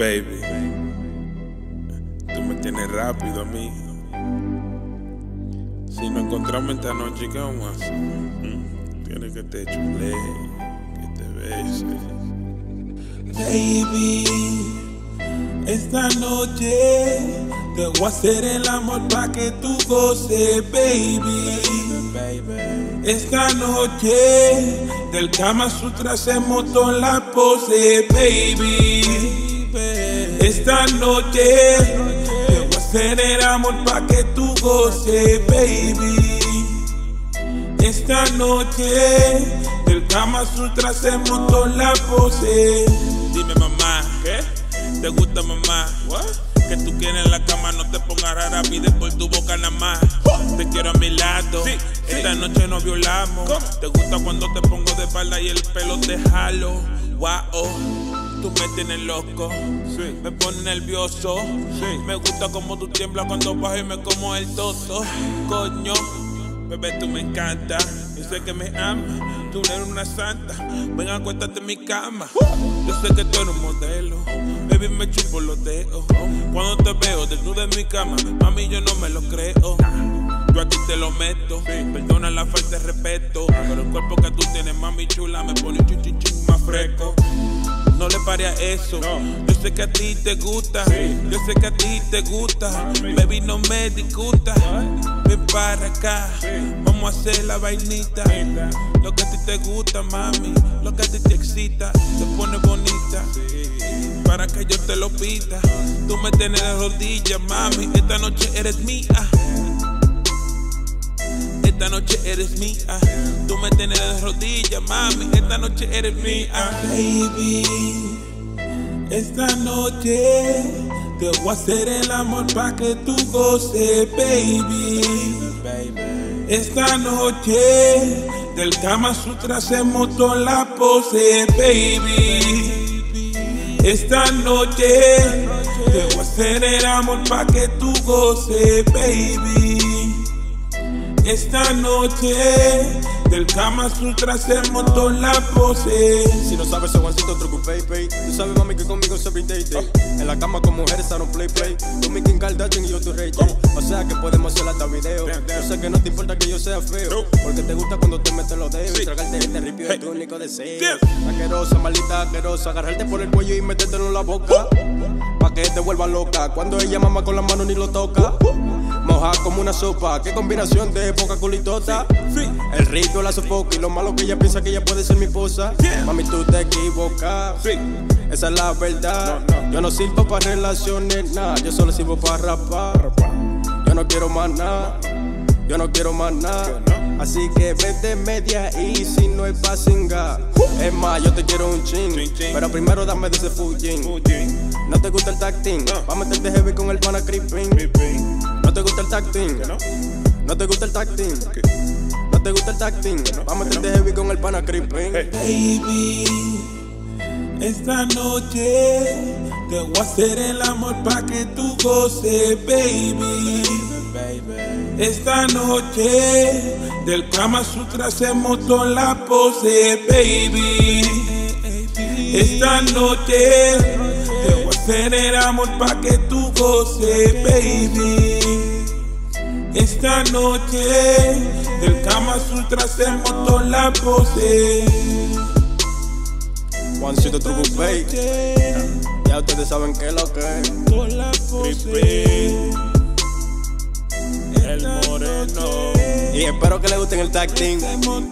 Baby, tú me tienes rápido, amigo. Si nos encontramos esta noche, ¿qué vamos a hacer? Mm, Tienes que te chule, que te bese. Baby, esta noche te voy a hacer el amor pa' que tú goces, baby. Esta noche del Kama Sutra hacemos toda la pose, baby. Esta noche te voy a hacer el amor pa' que tú goces, baby. Esta noche del Kama Sutra hacemos toda la pose. Dime, mamá, ¿qué? ¿Te gusta, mamá? Que tú quieres en la cama, no te pongas rara, pide por tu boca nada más. Te quiero a mi lado, esta noche nos violamos. ¿Te gusta cuando te pongo de espalda y el pelo te jalo? Wow, tú me tienes loco, me pones nervioso. Me gusta como tú tiemblas cuando bajas y me como el toto. Coño, bebé, tú me encanta. Yo sé que me amas, tú eres una santa. Ven, acuéstate en mi cama. Yo sé que tú eres un modelo, baby, me chupo los dedos. Cuando te veo desnuda en mi cama, mami, yo no me lo creo. Yo a ti te lo meto, perdona la falta de respeto. Pero el cuerpo que tú tienes, mami chula, me pone chun más fresco. No le pare a eso. Yo sé que a ti te gusta. Yo sé que a ti te gusta. Baby, no me discuta. Ven para acá. Vamos a hacer la vainita. Lo que a ti te gusta, mami. Lo que a ti te excita. Te pone bonita. Para que yo te lo pida. Tú me tienes de rodillas, mami. Esta noche eres mía. Esta noche eres mía. Tú me tienes de rodillas, mami. Esta noche eres mía. Baby, esta noche te voy a hacer el amor pa' que tú goces, baby. Esta noche del Kama Sutra hacemos toda la pose, baby. Esta noche te voy a hacer el amor pa' que tú goces, baby. Esta noche del Kama Sutra hacemos toda la pose. Si no sabes, soy Juancito truco pay pay. Tú sabes, mami, que conmigo es every day day. En la cama con mujeres, I don't play play. Tú mi Kim Kardashian y yo tu Ray J. O sea que podemos hacer hasta video. Yo sé que no te importa que yo sea feo. Porque te gusta cuando te metes los dedos. Y tragarte este ripio es tu único deseo. Asquerosa, maldita asquerosa. Agarrarte por el cuello y metértelo en la boca. Pa' que te vuelva loca. Cuando ella mama con la mano ni lo toca. Como una sopa, qué combinación de poca culitota. El rico la sofoca y lo malo que ella piensa que ella puede ser mi esposa. Mami, tú te equivocas. Esa es la verdad. Yo no sirvo para relaciones, nada. Yo solo sirvo para rapar. Yo no quiero más nada. Yo no quiero más nada. Así que vete media y si no es pa' singar. Es más, yo te quiero un ching. Pero primero dame de ese Fujin. No te gusta el tacting. Va a meterte heavy con el pana creeping. No te gusta el tacting. No te gusta el tacting. No te gusta el tacting. Va a meterte heavy con el pana creeping. Baby, esta noche te voy a hacer el amor pa' que tú goces, baby. Esta noche del Kama Sutra hacemos toda la pose, baby. Esta noche te voy a hacer el amor pa' que tú goces, baby. Esta noche del Kama Sutra hacemos toda la pose. Juancito truco pay. Ya ustedes saben qué es lo que es. Toda la pose. El moreno. Y espero que les gusten el tacting. Hacemos